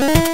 you